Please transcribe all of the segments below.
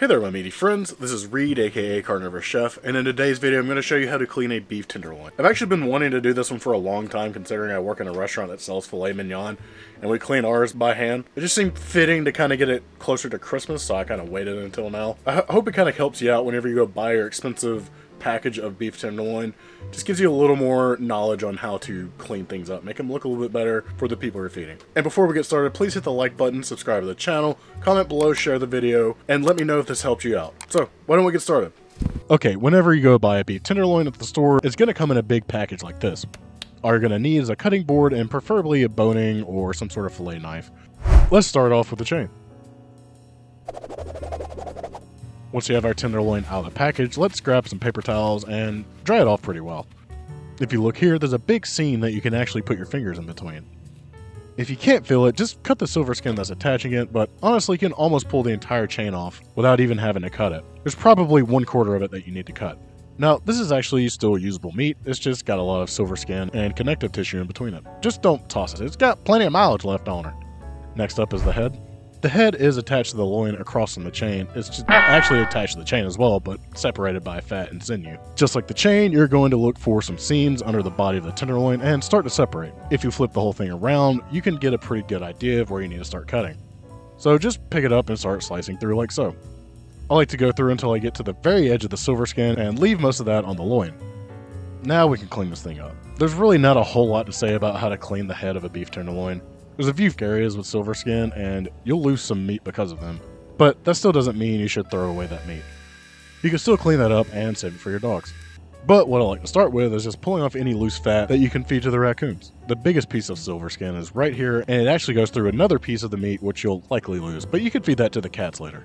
Hey there my meaty friends, this is Reed aka Carnivore Chef, and in today's video I'm going to show you how to clean a beef tenderloin. I've actually been wanting to do this one for a long time considering I work in a restaurant that sells filet mignon, and we clean ours by hand. It just seemed fitting to kind of get it closer to Christmas, so I kind of waited until now. I hope it kind of helps you out whenever you go buy your expensive package of beef tenderloin. Just gives you a little more knowledge on how to clean things up, make them look a little bit better for the people you're feeding. And before we get started, please hit the like button, subscribe to the channel, comment below, share the video, and let me know if this helped you out. So, why don't we get started? Okay, whenever you go buy a beef tenderloin at the store, it's going to come in a big package like this. All you're going to need is a cutting board and preferably a boning or some sort of fillet knife. Let's start off with the chain. Once you have our tenderloin out of the package, let's grab some paper towels and dry it off pretty well. If you look here, there's a big seam that you can actually put your fingers in between. If you can't feel it, just cut the silver skin that's attaching it, but honestly you can almost pull the entire chain off without even having to cut it. There's probably one quarter of it that you need to cut. Now, this is actually still usable meat, it's just got a lot of silver skin and connective tissue in between it. Just don't toss it, it's got plenty of mileage left on it. Next up is the head. The head is attached to the loin across from the chain. It's actually attached to the chain as well, but separated by fat and sinew. Just like the chain, you're going to look for some seams under the body of the tenderloin and start to separate. If you flip the whole thing around, you can get a pretty good idea of where you need to start cutting. So just pick it up and start slicing through like so. I like to go through until I get to the very edge of the silver skin and leave most of that on the loin. Now we can clean this thing up. There's really not a whole lot to say about how to clean the head of a beef tenderloin. There's a few areas with silver skin, and you'll lose some meat because of them. But that still doesn't mean you should throw away that meat. You can still clean that up and save it for your dogs. But what I like to start with is just pulling off any loose fat that you can feed to the raccoons. The biggest piece of silver skin is right here, and it actually goes through another piece of the meat which you'll likely lose, but you can feed that to the cats later.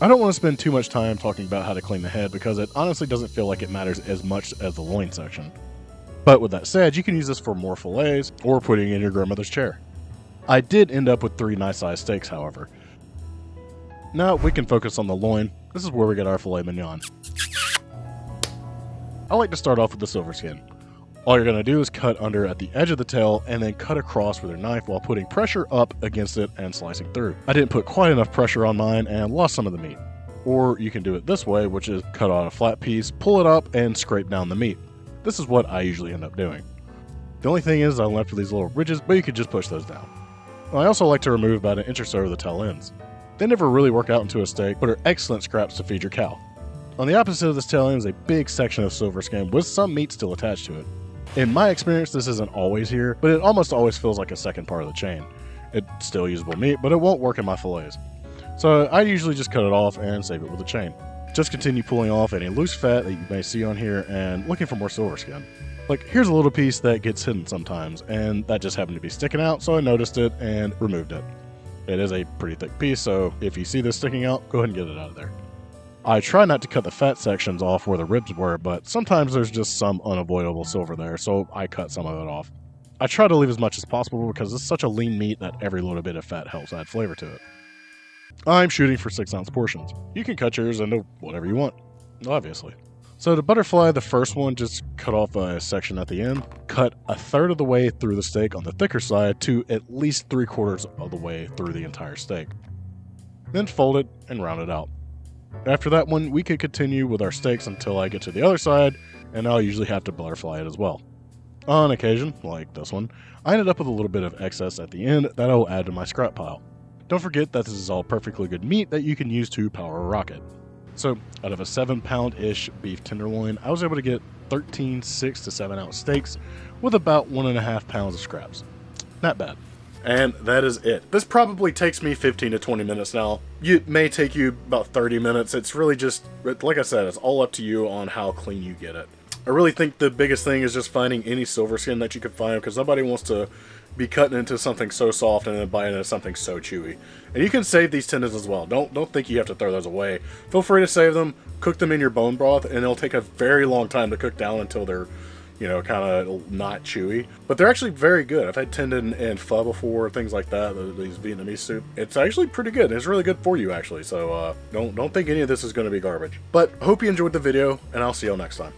I don't want to spend too much time talking about how to clean the head because it honestly doesn't feel like it matters as much as the loin section. But with that said, you can use this for more fillets or putting in your grandmother's chair. I did end up with three nice sized steaks, however. Now we can focus on the loin. This is where we get our filet mignon. I like to start off with the silver skin. All you're going to do is cut under at the edge of the tail and then cut across with your knife while putting pressure up against it and slicing through. I didn't put quite enough pressure on mine and lost some of the meat. Or you can do it this way, which is cut on a flat piece, pull it up, and scrape down the meat. This is what I usually end up doing. The only thing is I'm left with these little ridges, but you could just push those down. I also like to remove about an inch or so of the tail ends. They never really work out into a steak, but are excellent scraps to feed your cow. On the opposite of this tail end is a big section of silver skin with some meat still attached to it. In my experience, this isn't always here, but it almost always feels like a second part of the chain. It's still usable meat, but it won't work in my fillets. So I usually just cut it off and save it with a chain. Just continue pulling off any loose fat that you may see on here and looking for more silver skin. Like, here's a little piece that gets hidden sometimes, and that just happened to be sticking out, so I noticed it and removed it. It is a pretty thick piece, so if you see this sticking out, go ahead and get it out of there. I try not to cut the fat sections off where the ribs were, but sometimes there's just some unavoidable silver there, so I cut some of it off. I try to leave as much as possible because it's such a lean meat that every little bit of fat helps add flavor to it. I'm shooting for 6 ounce portions. You can cut yours into whatever you want, obviously. So to butterfly, the first one, just cut off a section at the end, cut a third of the way through the steak on the thicker side to at least three quarters of the way through the entire steak. Then fold it and round it out. After that one, we could continue with our steaks until I get to the other side, and I'll usually have to butterfly it as well. On occasion, like this one, I ended up with a little bit of excess at the end that I will add to my scrap pile. Don't forget that this is all perfectly good meat that you can use to power a rocket. So, out of a 7 pound ish beef tenderloin, I was able to get 13 6 to 7 ounce steaks with about 1.5 pounds of scraps. Not bad. And that is it. This probably takes me 15 to 20 minutes now. It may take you about 30 minutes. It's really just, like I said, it's all up to you on how clean you get it. I really think the biggest thing is just finding any silver skin that you can find because nobody wants to be cutting into something so soft and then biting into something so chewy. And you can save these tendons as well. Don't don't think you have to throw those away. Feel free to save them, cook them in your bone broth, and it'll take a very long time to cook down until they're, you know, kind of not chewy. But they're actually very good. I've had tendon and pho before, things like that. These Vietnamese soup. It's actually pretty good. It's really good for you actually. So uh, don't don't think any of this is going to be garbage. But hope you enjoyed the video, and I'll see you all next time.